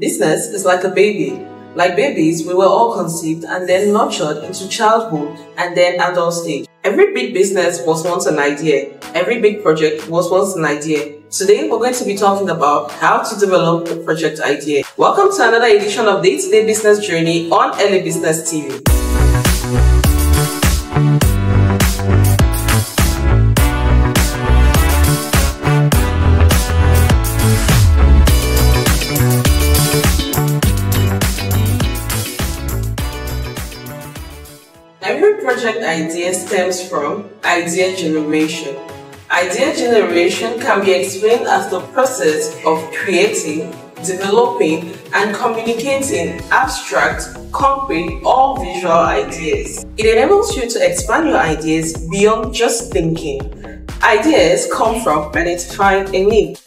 Business is like a baby. Like babies, we were all conceived and then nurtured into childhood and then adult stage. Every big business was once an idea. Every big project was once an idea. Today, we're going to be talking about how to develop a project idea. Welcome to another edition of Day-to-Day Business Journey on LA Business TV. Idea stems from idea generation. Idea generation can be explained as the process of creating, developing, and communicating abstract, concrete, or visual ideas. It enables you to expand your ideas beyond just thinking. Ideas come from identifying a need.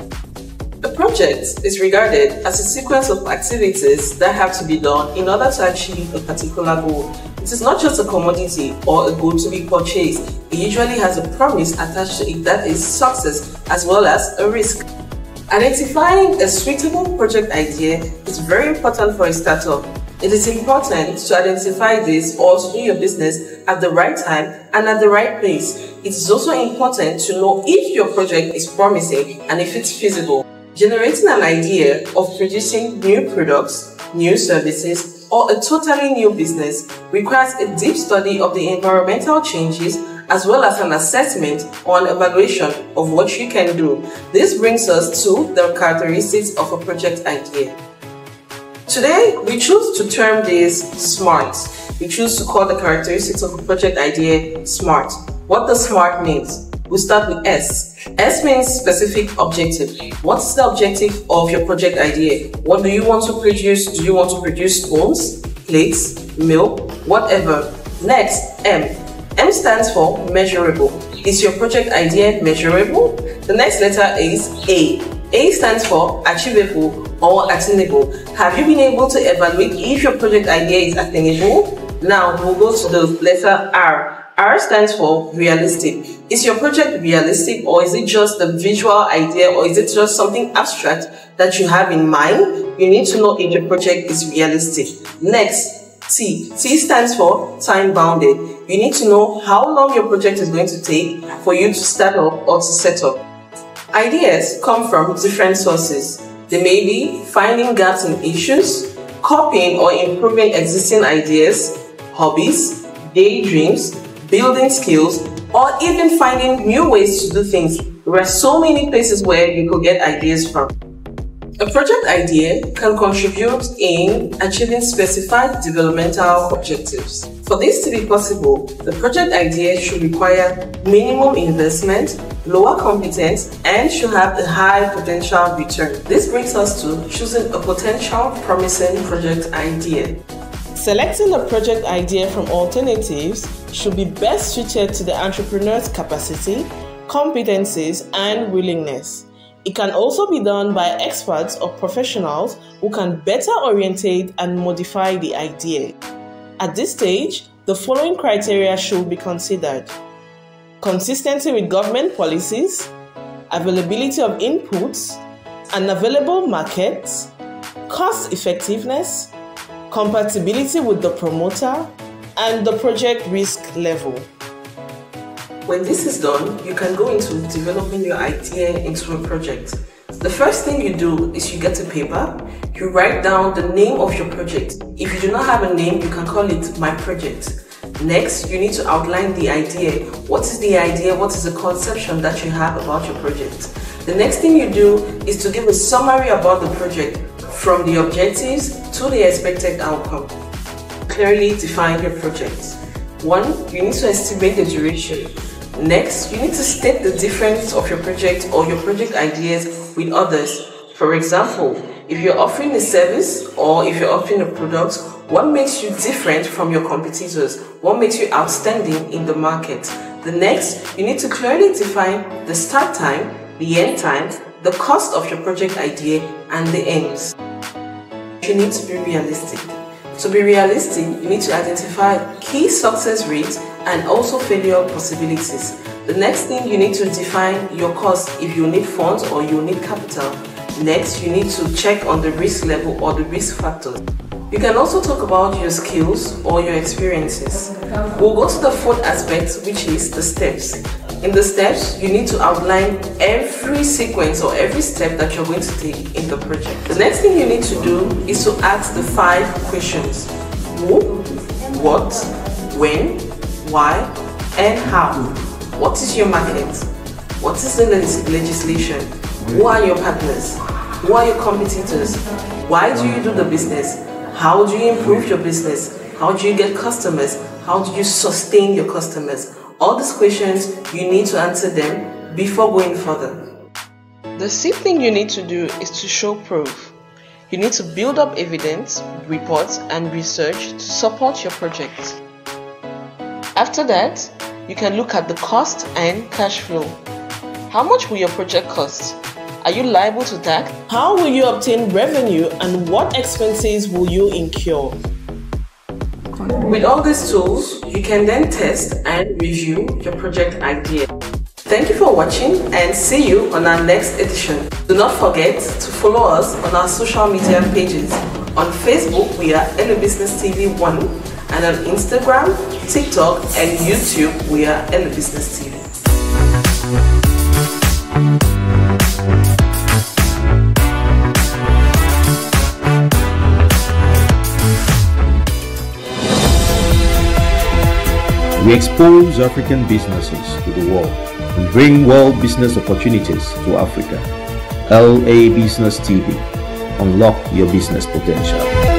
A project is regarded as a sequence of activities that have to be done in order to achieve a particular goal. It is not just a commodity or a good to be purchased. It usually has a promise attached to it that is success as well as a risk. Identifying a suitable project idea is very important for a startup. It is important to identify this or to do your business at the right time and at the right place. It is also important to know if your project is promising and if it's feasible. Generating an idea of producing new products, new services, or a totally new business requires a deep study of the environmental changes as well as an assessment or an evaluation of what you can do. This brings us to the characteristics of a project idea. Today, we choose to term this SMART. We choose to call the characteristics of a project idea SMART. What does SMART means? We start with S. S means specific objective. What's the objective of your project idea? What do you want to produce? Do you want to produce spoons, plates, milk, whatever? Next, M. M stands for measurable. Is your project idea measurable? The next letter is A. A stands for achievable or attainable. Have you been able to evaluate if your project idea is attainable? Now we'll go to the letter R. R stands for realistic. Is your project realistic or is it just a visual idea or is it just something abstract that you have in mind? You need to know if your project is realistic. Next, T. T stands for time bounded. You need to know how long your project is going to take for you to start up or to set up. Ideas come from different sources. They may be finding gaps in issues, copying or improving existing ideas, hobbies, daydreams, building skills, or even finding new ways to do things. There are so many places where you could get ideas from. A project idea can contribute in achieving specified developmental objectives. For this to be possible, the project idea should require minimum investment, lower competence, and should have a high potential return. This brings us to choosing a potential promising project idea. Selecting a project idea from alternatives should be best suited to the entrepreneur's capacity, competencies, and willingness. It can also be done by experts or professionals who can better orientate and modify the idea. At this stage, the following criteria should be considered consistency with government policies, availability of inputs, an available market, cost effectiveness, compatibility with the promoter, and the project risk level. When this is done, you can go into developing your idea into a project. The first thing you do is you get a paper, you write down the name of your project. If you do not have a name, you can call it My Project. Next, you need to outline the idea. What is the idea? What is the conception that you have about your project? The next thing you do is to give a summary about the project from the objectives to the expected outcome. Clearly define your project. One, you need to estimate the duration. Next, you need to state the difference of your project or your project ideas with others. For example, if you're offering a service or if you're offering a product, what makes you different from your competitors? What makes you outstanding in the market? The next, you need to clearly define the start time, the end time, the cost of your project idea, and the ends. You need to be realistic. To be realistic, you need to identify key success rates and also failure possibilities. The next thing you need to define your cost if you need funds or you need capital. Next, you need to check on the risk level or the risk factors. You can also talk about your skills or your experiences. We'll go to the fourth aspect, which is the steps. In the steps, you need to outline every sequence or every step that you're going to take in the project. The next thing you need to do is to ask the five questions. Who, what, when, why, and how. What is your market? What is the legislation? Who are your partners? Who are your competitors? Why do you do the business? How do you improve your business? How do you get customers? How do you sustain your customers? All these questions, you need to answer them before going further. The sixth thing you need to do is to show proof. You need to build up evidence, reports, and research to support your project. After that, you can look at the cost and cash flow. How much will your project cost? Are you liable to tax? How will you obtain revenue and what expenses will you incur? With all these tools, you can then test and review your project idea. Thank you for watching and see you on our next edition. Do not forget to follow us on our social media pages. On Facebook, we are LA Business TV 1 and on Instagram, TikTok and YouTube, we are LA Business TV. We expose African businesses to the world and bring world business opportunities to Africa. LA Business TV. Unlock your business potential.